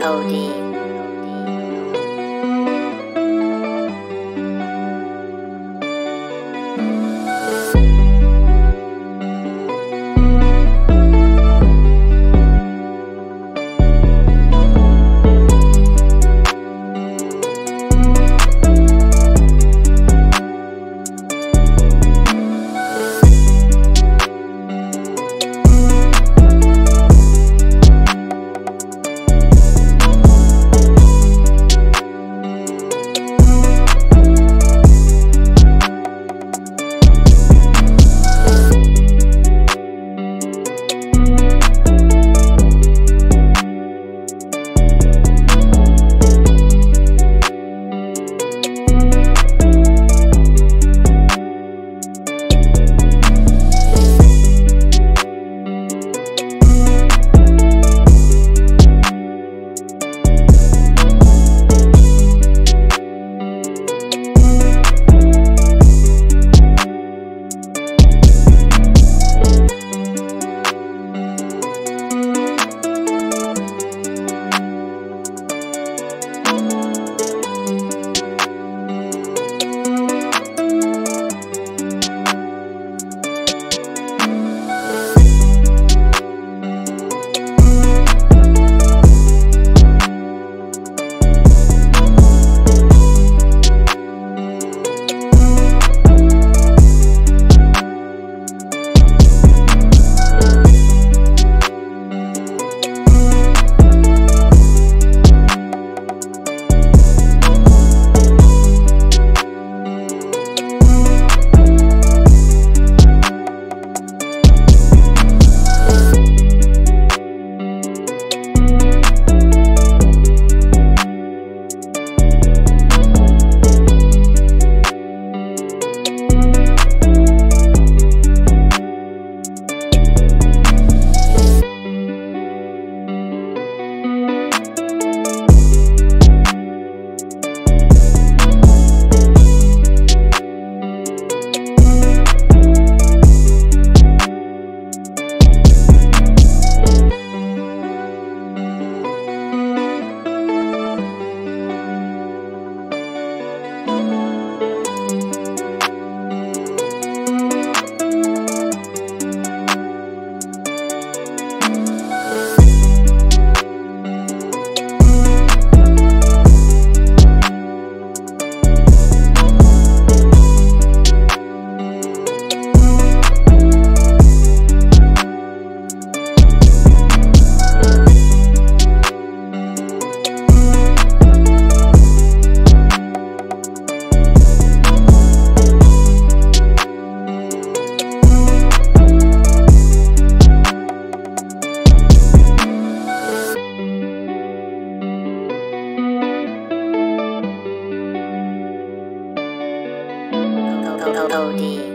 Od. O O O D.